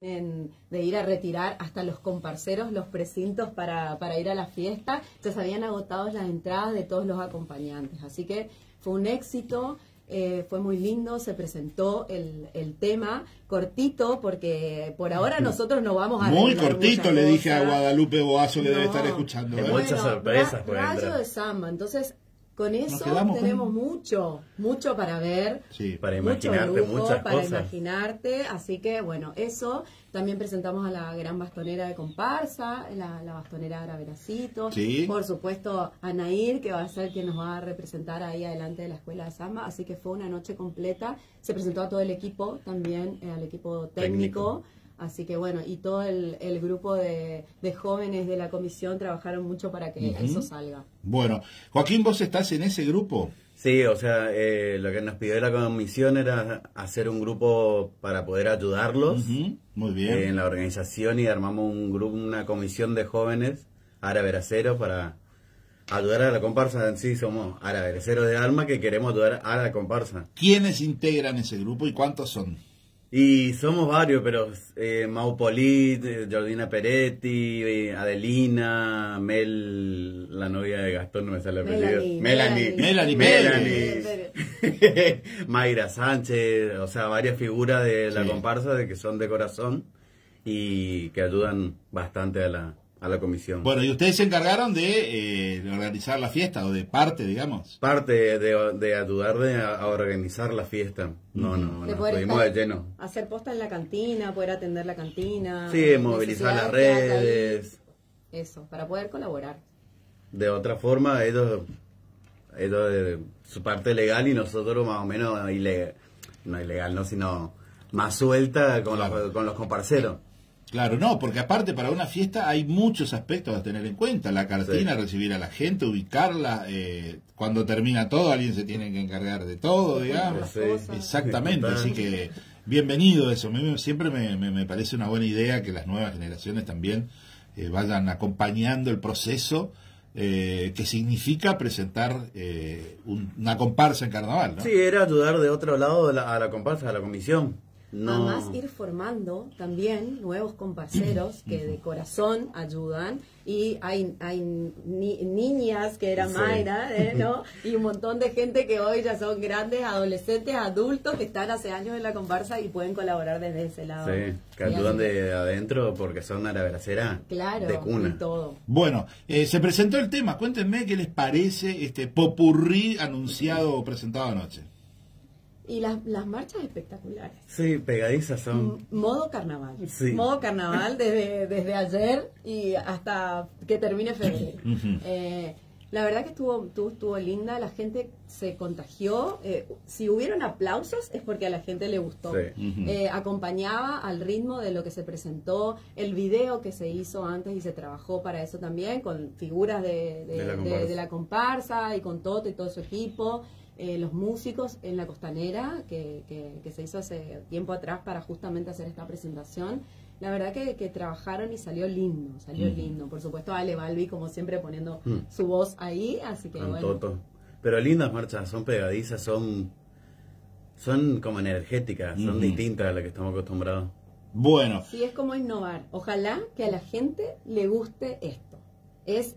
de ir a retirar hasta los comparceros los precintos para, para ir a la fiesta. Entonces habían agotado las entradas de todos los acompañantes. Así que fue un éxito. Eh, fue muy lindo, se presentó el, el, tema cortito, porque por ahora nosotros no vamos a... Muy cortito, le dije a Guadalupe Boazo, le debe estar escuchando. ¿eh? Muchas sorpresas. rayo de samba, entonces con eso tenemos mucho, mucho para ver. Sí, para imaginarte muchas para imaginarte. Así que, bueno, eso. También presentamos a la gran bastonera de comparsa, la, bastonera Graveracito. Sí. Por supuesto, a Nair, que va a ser quien nos va a representar ahí adelante de la escuela de samba. Así que fue una noche completa. Se presentó a todo el equipo también, eh, al equipo técnico Así que bueno, y todo el, grupo de, jóvenes de la comisión trabajaron mucho para que eso salga. Bueno, Joaquín, ¿vos estás en ese grupo? Sí, o sea, eh, lo que nos pidió la comisión era hacer un grupo para poder ayudarlos Muy bien. en la organización y armamos un grupo, una comisión de jóvenes árabe para ayudar a la comparsa. En sí somos árabe de alma que queremos ayudar a la comparsa. ¿Quiénes integran ese grupo y cuántos son? Y somos varios, pero eh, Mau Polit, eh, Jordina Peretti, eh, Adelina, Mel, la novia de Gastón, no me sale el apellido. Melanie. Melanie. Melanie. Mayra Sánchez, o sea, varias figuras de la comparsa de que son de corazón y que ayudan bastante a la, a la comisión. Bueno, y ustedes se encargaron de, eh, organizar la fiesta, o de parte, digamos. Parte de, de ayudar de, a, organizar la fiesta. No, no, no, estuvimos de lleno. Hacer posta en la cantina, poder atender la cantina. Sí, movilizar las redes. Eso, para poder colaborar. De otra forma, ellos, ellos de su parte legal y nosotros más o menos ilegal, no ilegal, no, sino más suelta con, los, con los comparceros. Claro, no, porque aparte para una fiesta hay muchos aspectos a tener en cuenta. La cartina, recibir a la gente, ubicarla. Eh, cuando termina todo, alguien se tiene que encargar de todo, digamos. Exactamente, así que bienvenido eso. Siempre me, me, parece una buena idea que las nuevas generaciones también eh, vayan acompañando el proceso. Eh, que significa presentar una comparsa en carnaval. ¿no? Sí, era ayudar de otro lado a la comparsa, a la comisión. Además, ir formando también nuevos comparceros que de corazón ayudan. Y hay, hay niñas que era Mayra, ¿eh? ¿no? Y un montón de gente que hoy ya son grandes, adolescentes, adultos que están hace años en la comparsa y pueden colaborar desde ese lado. Sí, que ayudan de adentro porque son una claro, de cuna. todo. Bueno, eh, se presentó el tema. Cuéntenme qué les parece este popurrí anunciado o presentado anoche. Y las, las marchas espectaculares. Sí, pegadizas son. Modo carnaval. Modo carnaval desde, desde ayer y hasta que termine febrero. Eh, la verdad que estuvo, estuvo, linda, la gente se contagió. Eh, si hubieron aplausos es porque a la gente le gustó. Eh, acompañaba al ritmo de lo que se presentó, el video que se hizo antes y se trabajó para eso también, con figuras de, de, la, comparsa. y con Toto y todo su equipo. Eh, los músicos en la costanera, que, que, se hizo hace tiempo atrás para justamente hacer esta presentación. La verdad que, que trabajaron y salió lindo, salió lindo. Por supuesto, Ale Balbi, como siempre, poniendo mm. su voz ahí, así que bueno. Pero lindas marchas, son pegadizas, son, son como energéticas, son distintas a las que estamos acostumbrados. Bueno. Sí, es como innovar. Ojalá que a la gente le guste esto. Es,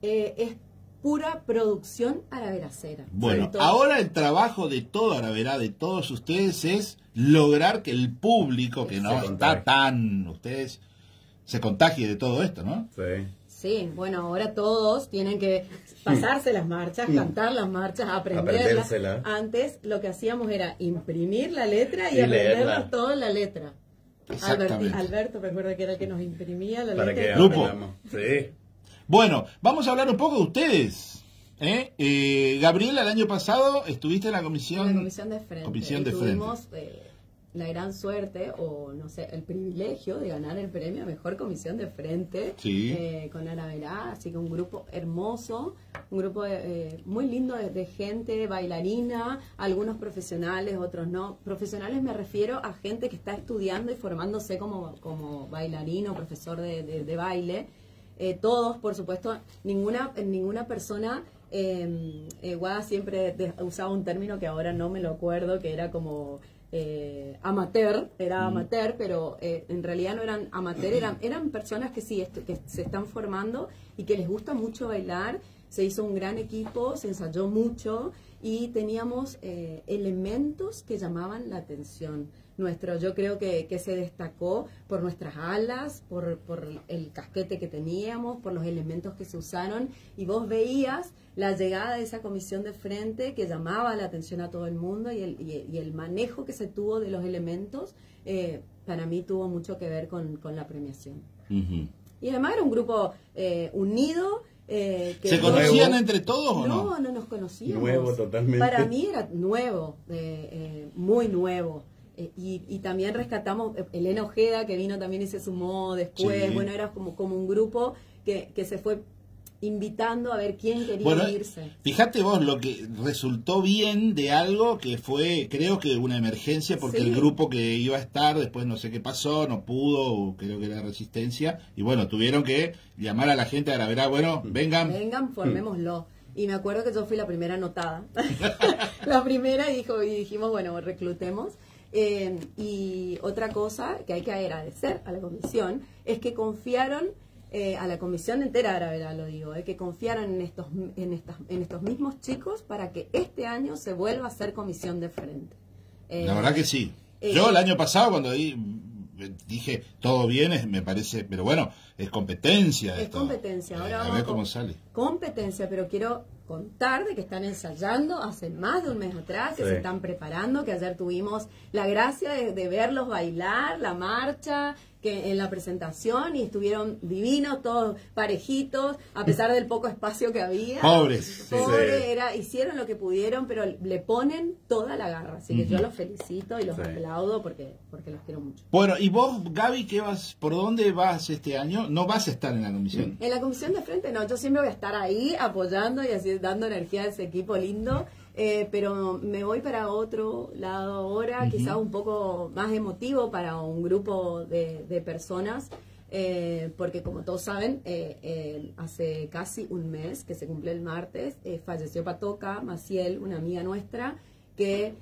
eh, es pura producción araveracera. Bueno, ahora el trabajo de todo Araverá, de todos ustedes, es lograr que el público, que no está tan, ustedes, se contagie de todo esto, ¿no? Sí. Sí, bueno, ahora todos tienen que pasarse las marchas, cantar las marchas, aprenderlas. Antes lo que hacíamos era imprimir la letra y, aprendernos toda la letra. Alberto, recuerda que era el que nos imprimía la Para letra. Que Grupo. Sí. Bueno, vamos a hablar un poco de ustedes. ¿eh? Eh, Gabriela, el año pasado estuviste en la comisión, la comisión de frente. Comisión de tuvimos eh, la gran suerte, o no sé, el privilegio de ganar el premio a Mejor Comisión de Frente con Ana Verá. Así que un grupo hermoso, un grupo muy lindo de, gente, bailarina, algunos profesionales, otros no. Profesionales me refiero a gente que está estudiando y formándose como, como bailarino, profesor de, de baile eh, todos, por supuesto, ninguna, ninguna persona, eh, eh siempre usaba un término que ahora no me lo acuerdo, que era como eh, amateur, era amateur, pero eh, en realidad no eran amateur, eran, eran personas que sí, que se están formando y que les gusta mucho bailar. Se hizo un gran equipo, se ensayó mucho y teníamos eh, elementos que llamaban la atención. Nuestro, yo creo que, que se destacó por nuestras alas, por, por, el casquete que teníamos, por los elementos que se usaron y vos veías la llegada de esa comisión de frente que llamaba la atención a todo el mundo y el, y, el manejo que se tuvo de los elementos eh, para mí tuvo mucho que ver con, con la premiación. Y además era un grupo eh, unido eh, ¿Se conocían entre todos o no? No, no nos conocíamos. Nuevo totalmente. Para mí era nuevo, eh, eh, muy nuevo. Y, también rescatamos Elena Ojeda, que vino también y se sumó después. Bueno, era como, como un grupo que, que se fue invitando a ver quién quería irse. Fíjate vos lo que resultó bien de algo que fue, creo que una emergencia, porque el grupo que iba a estar, después no sé qué pasó, no pudo, creo que era resistencia, y bueno, tuvieron que llamar a la gente a la verdad, bueno, vengan. Vengan, formémoslo. Y me acuerdo que yo fui la primera anotada. la primera y, dijo, y dijimos, bueno, reclutemos. Eh, y otra cosa que hay que agradecer a la comisión es que confiaron eh, a la comisión entera árabe, lo digo, eh, que confiaran en estos, en, estas, en estos mismos chicos para que este año se vuelva a ser comisión de frente. Eh, la verdad que sí. Yo el año pasado cuando dije todo bien, me parece, pero bueno, es competencia. Es competencia, ahora vamos a ver cómo sale. Competencia, pero quiero contar de que están ensayando hace más de un mes atrás, que se están preparando, que ayer tuvimos la gracia de, verlos bailar, la marcha, que en la presentación y estuvieron divinos, todos parejitos, a pesar del poco espacio que había. Pobres. Pobres, era, hicieron lo que pudieron, pero le ponen toda la garra. Así que yo los felicito y los aplaudo porque, porque los quiero mucho. Bueno, ¿y vos, Gaby, qué vas, por dónde vas este año? ¿No vas a estar en la comisión? En la comisión de frente no, yo siempre voy a estar ahí apoyando y así dando energía a ese equipo lindo. Eh, pero me voy para otro lado ahora, quizás un poco más emotivo para un grupo de, personas, eh, porque como todos saben, eh, hace casi un mes, que se cumple el martes, falleció Patoca Maciel, una amiga nuestra, que,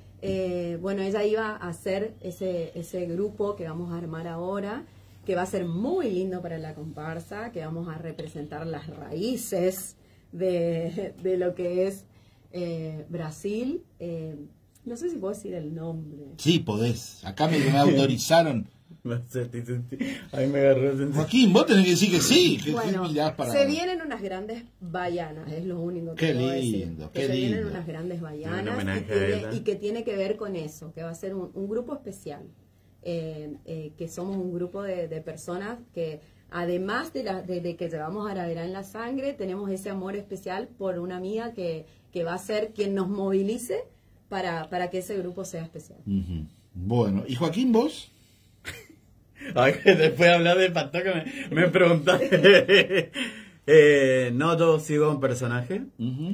bueno, ella iba a hacer ese, ese grupo que vamos a armar ahora, que va a ser muy lindo para la comparsa, que vamos a representar las raíces de, de lo que es eh, Brasil. Eh, no sé si puedo decir el nombre. Sí, podés. Acá me, autorizaron. Ahí me agarró. Joaquín, vos tenés que decir que sí. bueno, se vienen unas grandes bayanas, es lo único que qué puedo lindo, Qué se vienen unas grandes bayanas y, que tiene que ver con eso, que va a ser un, grupo especial. Eh, que somos un grupo de, personas que además de, la, de, que llevamos a Aravera en la sangre, tenemos ese amor especial por una amiga que, que va a ser quien nos movilice para, para que ese grupo sea especial. Bueno, ¿y Joaquín vos? Ay, después de hablar de Patoca me, me eh, no, yo sigo un personaje.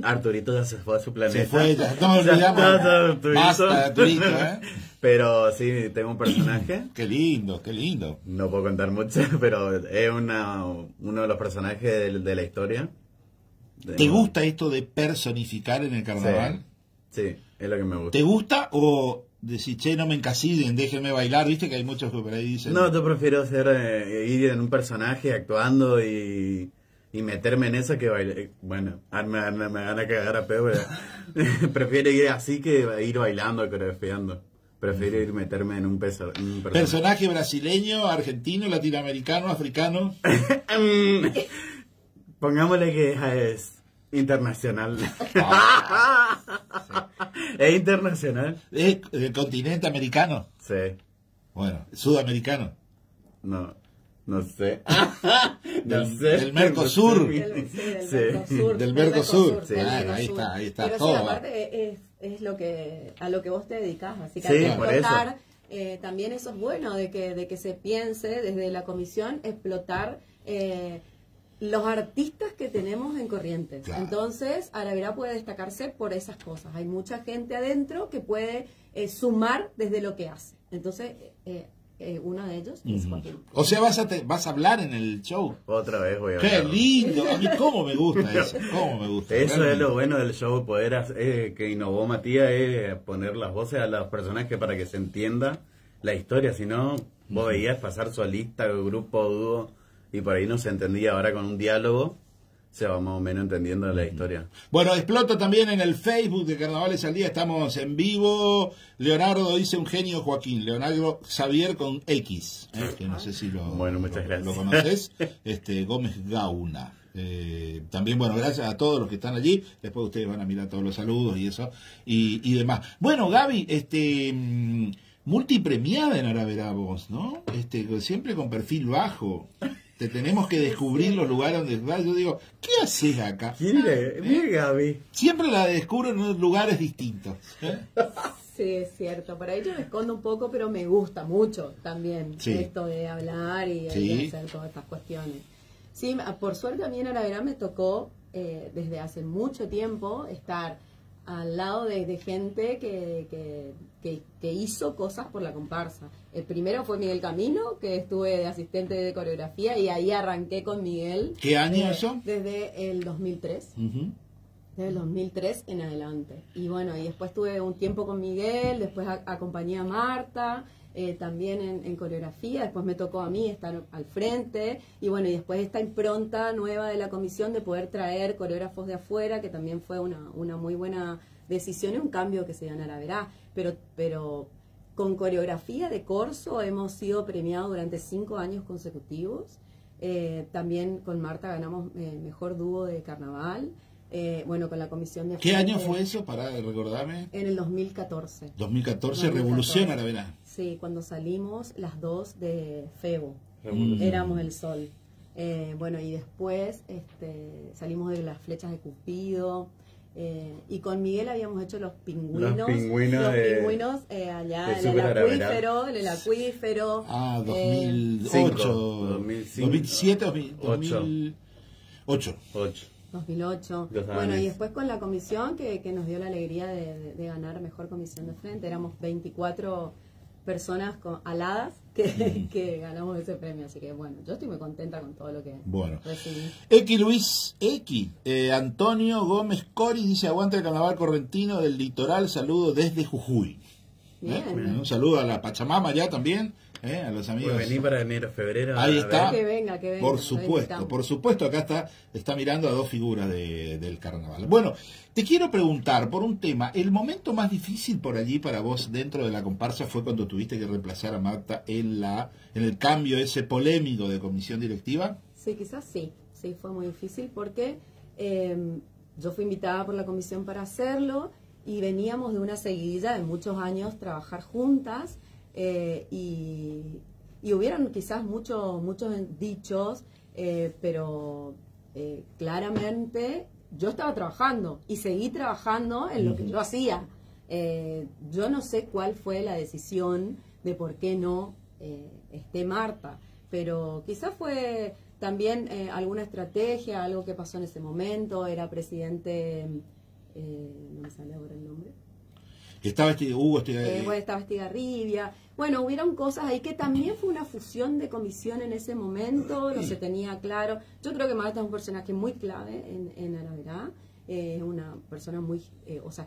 Arturito ya se fue a su planeta. Se fue, ya, no olvidamos. Basta, Arturito, ¿eh? Pero sí, tengo un personaje. qué lindo, qué lindo. No puedo contar mucho, pero es una, uno de los personajes de la historia. ¿Te gusta esto de personificar en el carnaval? Sí, es lo que me gusta. ¿Te gusta o decir, che, no me encasillen, déjenme bailar? Viste que hay muchos que por ahí dicen. No, yo prefiero ser, eh, ir en un personaje actuando y, y meterme en eso que bailar. Bueno, me, me, me, van a cagar a pedo, prefiero ir así que ir bailando, coreografiando. Prefiero ir meterme en un, personaje. ¿Personaje brasileño, argentino, latinoamericano, africano? Pongámosle que es internacional. ¿Es internacional? ¿Es del continente americano? Sí. Bueno, sudamericano. No, no sé. no sé. Del Mercosur. Del, Mercosur. Del Mercosur. Sí. ahí está, ahí está Pero todo. Sí, aparte es, es, lo que, a lo que vos te dedicas, así que hay que explotar. Eh, también eso es bueno de que, de que se piense desde la comisión explotar eh, los artistas que tenemos en Corrientes. Entonces, Aravera puede destacarse por esas cosas. Hay mucha gente adentro que puede eh, sumar desde lo que hace. Entonces, eh, eh, uno de ellos O sea, vas a, vas a hablar en el show. Otra vez voy a hablar. Qué lindo, a mí cómo me gusta eso, cómo me gusta. Eso es lo bueno del show, poder hacer, eh, que innovó Matías, es poner las voces a los personajes para que se entienda la historia, si no, vos veías pasar solista, grupo, dúo, y por ahí no se entendía, ahora con un diálogo se va más o menos entendiendo la historia. Bueno, explota también en el Facebook de Carnavales al Día, estamos en vivo. Leonardo dice un genio Joaquín, Leonardo Xavier con X, ¿eh? que no sé si lo, bueno, muchas gracias. lo, conoces, este, Gómez Gauna. Eh, también, bueno, gracias a todos los que están allí. Después ustedes van a mirar todos los saludos y eso y, y demás. Bueno, Gaby, este mm, multipremiada en Araverá vos, ¿no? Este, siempre con perfil bajo tenemos que descubrir los lugares donde vas. Yo digo, ¿qué haces acá? ¿Quién ¿Eh? Gaby. Siempre la descubro en lugares distintos. ¿eh? Sí, es cierto. Por ahí yo me escondo un poco, pero me gusta mucho también esto de hablar y, hacer todas estas cuestiones. Sí, por suerte a mí en Araverá me tocó eh, desde hace mucho tiempo estar al lado de, gente que, que, hizo cosas por la comparsa. El primero fue Miguel Camino, que estuve de asistente de coreografía y ahí arranqué con Miguel. ¿Qué año eh, eso? Desde el 2003. Desde el 2003 en adelante. Y bueno, y después tuve un tiempo con Miguel, después acompañé a Marta. Eh, también en, coreografía, después me tocó a mí estar al frente y bueno, y después esta impronta nueva de la comisión de poder traer coreógrafos de afuera, que también fue una, una muy buena decisión y un cambio que se ganará, verá, pero, pero con coreografía de corso hemos sido premiados durante cinco años consecutivos. Eh, también con Marta ganamos eh, mejor dúo de carnaval. Eh, bueno, con la comisión de... ¿Qué año fue eso, para recordarme? En el 2014. 2014, Revolución Aravena. Sí, cuando salimos las dos de Febo. Éramos el sol. Eh, bueno, y después este, salimos de las flechas de Cupido. Eh, y con Miguel habíamos hecho los pingüinos. Los pingüinos, allá en el acuífero, en el acuífero. Ah, 2008. 2007, 2008. 2008. 2008. Bueno, y después con la comisión que, nos dio la alegría de, ganar mejor comisión de frente, éramos 24 personas con, aladas que, ganamos ese premio. Así que bueno, yo estoy muy contenta con todo lo que bueno. recibí. X Luis X, eh, Antonio Gómez Cori dice aguanta el carnaval correntino del litoral, saludo desde Jujuy. ¿Eh? Un saludo a la Pachamama ya también. ¿Eh? a los amigos. Pues vení para enero, febrero. Ahí está. Que venga, que venga, por supuesto, por supuesto, acá está, está mirando a dos figuras del carnaval. Bueno, te quiero preguntar por un tema. ¿El momento más difícil por allí para vos dentro de la comparsa fue cuando tuviste que reemplazar a Marta en, la, en el cambio ese polémico de comisión directiva? Sí, quizás sí. Sí, fue muy difícil porque em, yo fui invitada por la comisión para hacerlo y veníamos de una seguidilla de muchos años trabajar juntas eh, y, hubieron quizás muchos muchos dichos, eh, pero eh, claramente yo estaba trabajando y seguí trabajando en lo que yo hacía. yo no sé cuál fue la decisión de por qué no esté Marta, pero quizás fue también alguna estrategia, algo que pasó en ese momento, era presidente, no me sale ahora el nombre. Estaba Hugo estaba Estigarribia, bueno, hubieron cosas ahí que también fue una fusión de comisión en ese momento, no se tenía claro. Yo creo que Marta es un personaje muy clave en, en eh, es una persona muy, eh, o sea,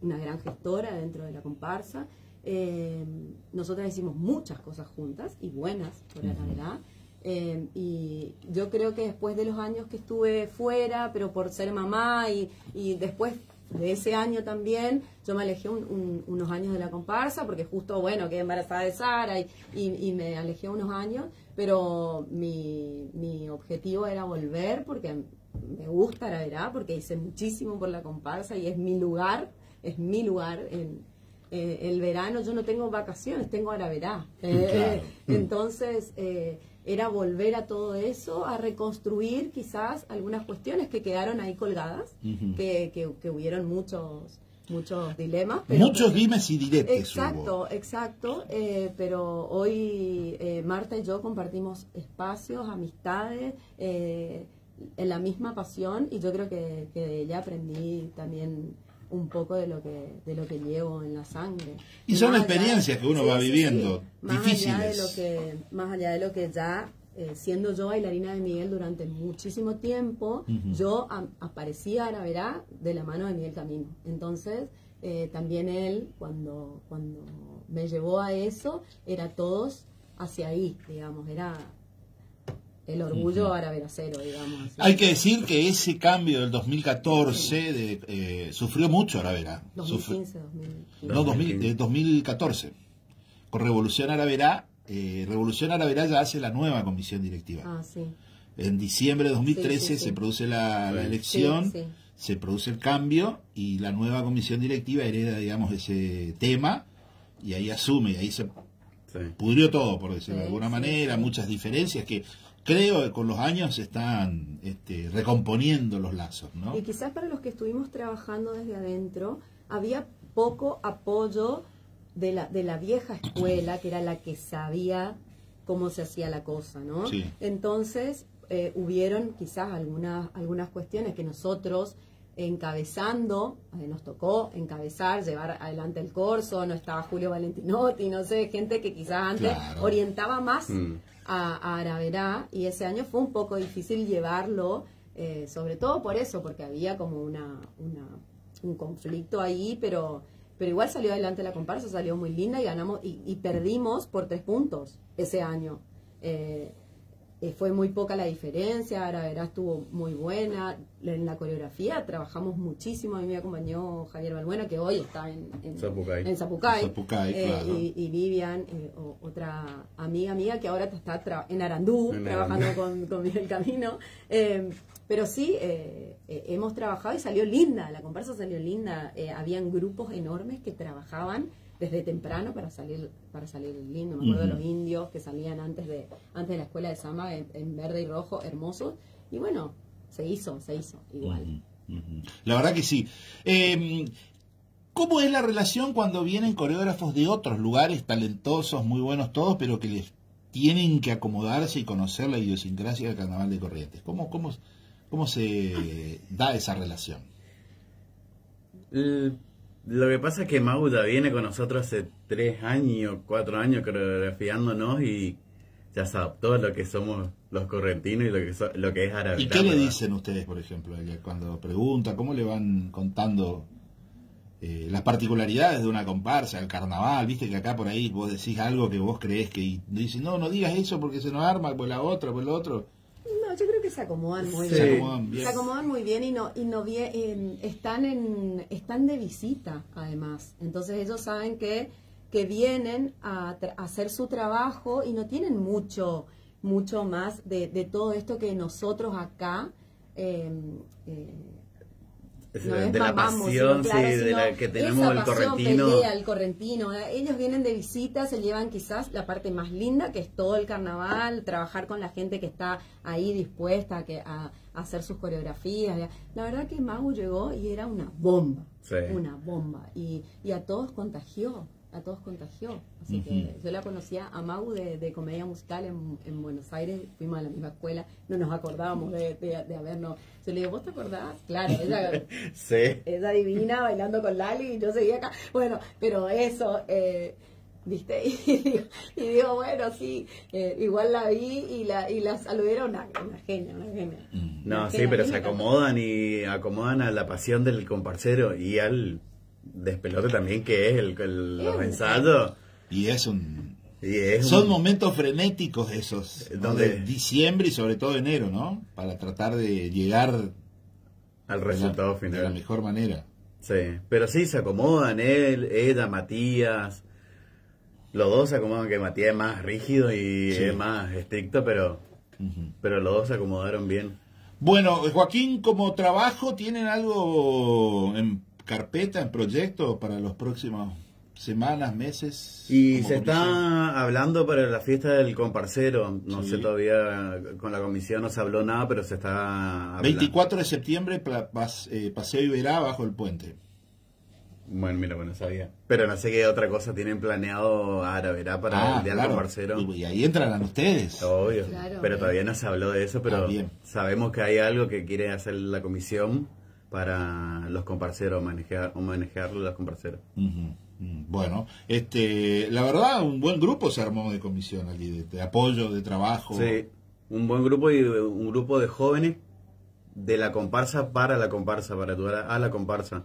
una gran gestora dentro de la comparsa. Eh, nosotras hicimos muchas cosas juntas y buenas por Araverá. Eh, y yo creo que después de los años que estuve fuera, pero por ser mamá y, y después de ese año también, yo me alejé unos años de la comparsa, porque justo, bueno, quedé embarazada de Sara y, y, me alejé unos años, pero mi, mi, objetivo era volver porque me gusta la verdad, porque hice muchísimo por la comparsa y es mi lugar, es mi lugar en, eh, el verano yo no tengo vacaciones, tengo Araverá. Eh, entonces, eh, era volver a todo eso, a reconstruir quizás algunas cuestiones que quedaron ahí colgadas, que, que, hubieron muchos muchos dilemas. Muchos dimes y diretes. Exacto, exacto. Eh, pero hoy eh, Marta y yo compartimos espacios, amistades, eh, en la misma pasión y yo creo que, que de ella aprendí también un poco de lo que de lo que llevo en la sangre. Y, son experiencias que uno va viviendo Más allá de lo que más allá de lo que ya eh, siendo yo bailarina de Miguel durante muchísimo tiempo, yo aparecía a verá de la mano de Miguel Camino. Entonces, eh, también él, cuando, cuando me llevó a eso, era todos hacia ahí, digamos, era el orgullo uh cero, digamos. Hay que decir que ese cambio del 2014 de, eh, sufrió mucho Aravera. 2015, 2015. No, 2014. Con Revolución Aravera, eh, Revolución Aravera ya hace la nueva comisión directiva. Ah, sí. En diciembre de 2013 se produce la, la elección, se produce el cambio y la nueva comisión directiva hereda, digamos, ese tema y ahí asume, ahí se pudrió todo, por decirlo de alguna manera, muchas diferencias que creo que con los años se están este, recomponiendo los lazos. ¿no? Y quizás para los que estuvimos trabajando desde adentro, había poco apoyo de la, de la vieja escuela, que era la que sabía cómo se hacía la cosa, ¿no? Entonces, eh, hubieron quizás algunas, algunas cuestiones que nosotros encabezando, eh, nos tocó encabezar, llevar adelante el corso, no estaba Julio Valentinotti, no sé, gente que quizás antes orientaba más mm a, Araverá y ese año fue un poco difícil llevarlo, eh, sobre todo por eso, porque había como una, un conflicto ahí, pero, pero igual salió adelante la comparsa, salió muy linda y ganamos y, perdimos por tres puntos ese año. Eh, eh, fue muy poca la diferencia, Aravera estuvo muy buena. En la coreografía trabajamos muchísimo. A mí me acompañó Javier Balbuena, que hoy está en, en Zapucay. Eh, y, Vivian, eh, otra amiga mía que ahora está en Arandú, trabajando con, con Miguel Camino. pero sí, hemos trabajado y salió linda, la comparsa salió linda. habían grupos enormes que trabajaban desde temprano para salir para salir lindo. Me acuerdo de los indios que salían antes de antes de la escuela de Sama en, verde y rojo, hermosos. Y bueno, se hizo, se hizo igual. La verdad que sí. Eh, ¿Cómo es la relación cuando vienen coreógrafos de otros lugares, talentosos, muy buenos todos, pero que les tienen que acomodarse y conocer la idiosincrasia del Carnaval de Corrientes? ¿Cómo, cómo, cómo se da esa relación? Lo que pasa es que Mau ya viene con nosotros hace tres años, cuatro años coreografiándonos y ya se adaptó a lo que somos los correntinos y lo que, lo que es árabe. ¿Y qué le dicen ustedes, por ejemplo, cuando pregunta, cómo le van contando eh, las particularidades de una comparsa, el carnaval? Viste que acá por ahí vos decís algo que vos crees que... Y dicen, no, no digas eso porque se nos arma, pues la otra, pues lo otro. Que se acomodan muy bien. Se acomodan muy bien y no y no bien, están en están de visita además. Entonces ellos saben que que vienen a, hacer su trabajo y no tienen mucho mucho más de, de todo esto que nosotros acá eh, eh, de la pasión de la que tenemos el correntino. Pelea, el correntino. Ellos vienen de visita, se llevan quizás la parte más linda, que es todo el carnaval, trabajar con la gente que está ahí dispuesta a, que, a, hacer sus coreografías. La verdad que Magu llegó y era una bomba, una bomba. Y, y a todos contagió a todos contagió. Así que yo la conocía a Mau de, comedia musical en, en, Buenos Aires, fuimos a la misma escuela, no nos acordábamos de, de, habernos. Yo le digo, ¿vos te acordás? Claro, ella, sí. ella divina bailando con Lali y yo seguía acá. Bueno, pero eso, eh, ¿viste? Y digo, bueno, sí, eh, igual la vi y la, y la saludé, era una, genia, una genia. Mm. No, sí, pero se acomodan y acomodan a la pasión del comparcero y al despelote también que es el, el los ensayos. Y es un... Son momentos frenéticos esos, donde diciembre y sobre todo enero, ¿no? Para tratar de llegar al resultado final. De la mejor manera. Sí, pero sí se acomodan, él, ella, Matías. Los dos se acomodan, que Matías es más rígido y es más estricto, pero, pero los dos se acomodaron bien. Bueno, Joaquín, como trabajo, ¿tienen algo en carpeta, en proyecto para los próximos semanas, meses. Y se está hablando para la fiesta del comparcero. No sé todavía, con la comisión no se habló nada, pero se está hablando. 24 de septiembre, eh, Paseo Iberá bajo el puente. Bueno, mira, bueno, sabía. Pero no sé qué otra cosa tienen planeado ahora, verá, para ah, el día del comparcero. Y, ahí entrarán ustedes. Obvio. pero todavía no se habló de eso, pero sabemos que hay algo que quiere hacer la comisión para los comparceros, manejar, manejarlo los comparceros. Bueno, este, la verdad, un buen grupo se armó de comisión allí, de, apoyo, de trabajo. Sí, un buen grupo y un grupo de jóvenes de la comparsa para la comparsa, para ayudar a la comparsa,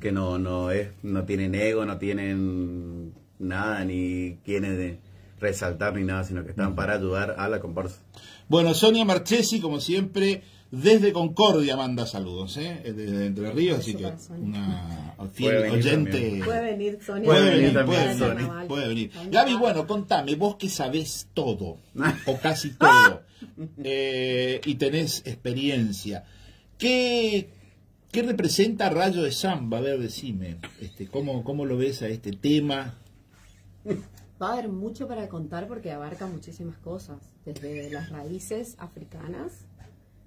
que no, no, es, no tienen ego, no tienen nada, ni quieren resaltar ni nada, sino que están para ayudar a la comparsa. Bueno, Sonia Marchesi, como siempre, desde Concordia manda saludos, ¿eh? Desde Entre Ríos, así que una fiel oyente. Puede venir Sonia. Puede venir, puede venir, puede venir. Gaby, bueno, contame, vos que sabés todo, o casi todo, eh, y tenés experiencia, ¿qué, ¿qué representa Rayo de Samba? A ver, decime, este, ¿cómo, ¿cómo lo ves a este tema? Va a haber mucho para contar porque abarca muchísimas cosas, desde las raíces africanas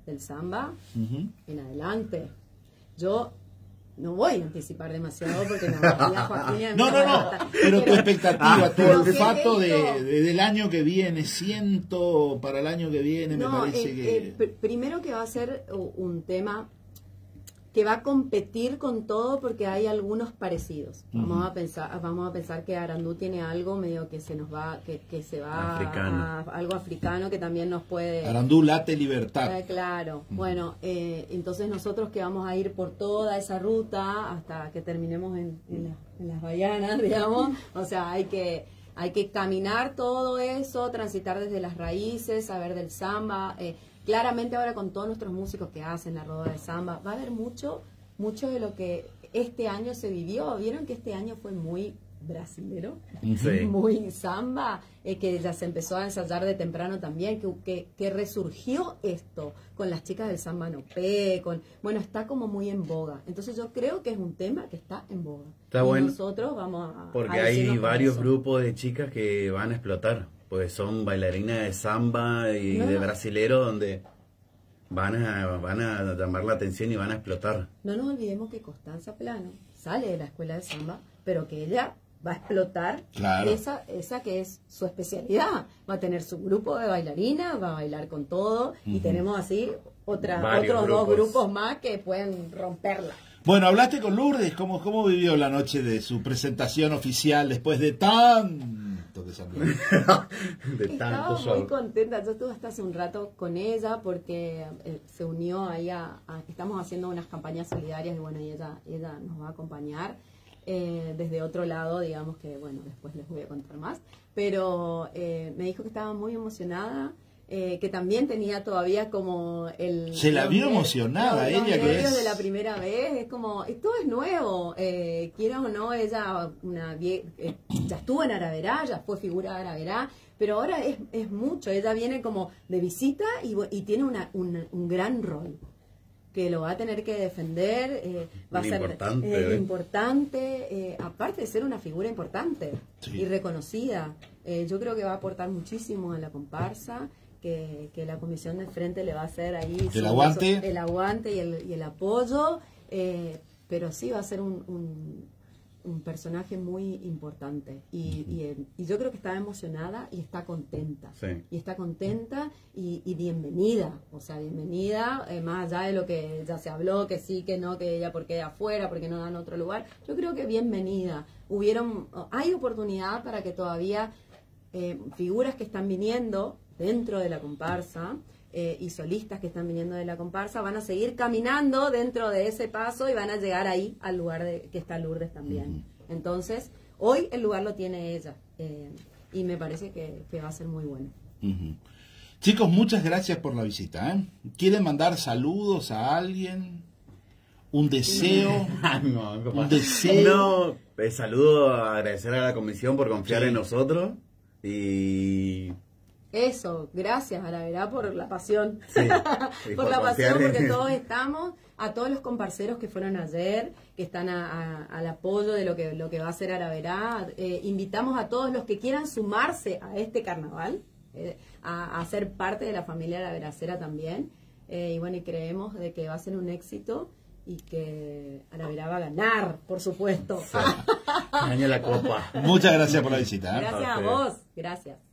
del samba en adelante. Yo no voy a anticipar demasiado porque no, no, no, no, pero, tu expectativa, tu olfato de, del año que viene, siento para el año que viene, me parece eh, que... Eh, primero que va a ser un tema que va a competir con todo porque hay algunos parecidos. Vamos a pensar, vamos a pensar que Arandú tiene algo medio que se nos va, que, que se va a, algo africano que también nos puede. Arandú late libertad. Eh, claro. Bueno, eh, entonces nosotros que vamos a ir por toda esa ruta hasta que terminemos en, las Bayanas, digamos. o sea, hay que hay que caminar todo eso, transitar desde las raíces, saber del samba. Eh, claramente ahora con todos nuestros músicos que hacen la roda de samba, va a haber mucho, mucho de lo que este año se vivió. Vieron que este año fue muy brasilero, muy samba, eh, que ya se empezó a ensayar de temprano también, que, que, resurgió esto con las chicas del samba nopé, con, bueno, está como muy en boga. Entonces yo creo que es un tema que está en boga. Está bueno. Nosotros vamos a... Porque hay varios grupos de chicas que van a explotar pues son bailarinas de samba y de brasilero donde van a, van a llamar la atención y van a explotar. No nos olvidemos que Constanza Plano sale de la escuela de samba, pero que ella va a explotar esa, esa que es su especialidad. Va a tener su grupo de bailarinas, va a bailar con todo y tenemos así otra, otros dos grupos más que pueden romperla. Bueno, hablaste con Lourdes, ¿cómo, cómo vivió la noche de su presentación oficial después de tan de Estaba muy contenta. Yo estuve hasta hace un rato con ella porque eh, se unió ahí a, Estamos haciendo unas campañas solidarias y bueno, y ella, ella nos va a acompañar. Eh, desde otro lado, digamos que, bueno, después les voy a contar más, pero eh, me dijo que estaba muy emocionada, eh, que también tenía todavía como el... Se la vio emocionada ella que es... de la primera vez, es como, todo es nuevo, eh, quiera o no, ella una eh, ya estuvo en Araverá, ya fue figura de Araverá, pero ahora es, es mucho, ella viene como de visita y, y tiene una, un gran rol que lo va a tener que defender, eh, va a ser importante, importante aparte de ser una figura importante y reconocida. yo creo que va a aportar muchísimo a la comparsa que, la comisión de frente le va a hacer ahí el aguante, el aguante y el, y el apoyo, eh, pero sí va a ser un, un, personaje muy importante. Y, y, yo creo que está emocionada y está contenta. Y está contenta y, bienvenida, o sea, bienvenida, eh, más allá de lo que ya se habló, que sí, que no, que ella porque afuera, porque no dan otro lugar, yo creo que bienvenida. Hubieron, hay oportunidad para que todavía eh, figuras que están viniendo dentro de la comparsa eh, y solistas que están viniendo de la comparsa van a seguir caminando dentro de ese paso y van a llegar ahí al lugar de, que está Lourdes también. Entonces, hoy el lugar lo tiene ella eh, y me parece que, va a ser muy bueno. Chicos, muchas gracias por la visita. ¿eh? ¿Quieren mandar saludos a alguien? ¿Un deseo? ¿Un deseo? No, saludo, agradecer a la comisión por confiar en nosotros y eso, gracias a la verdad por la pasión. por, la pasión, porque todos estamos, a todos los comparceros que fueron ayer, que están al apoyo de lo que, lo que va a ser Araverá. Eh, invitamos a todos los que quieran sumarse a este carnaval, eh, a, ser parte de la familia Araveracera también. Eh, y bueno, y creemos de que va a ser un éxito y que Araverá va a ganar, por supuesto. la copa. Muchas gracias por la visita. Gracias a vos. Gracias.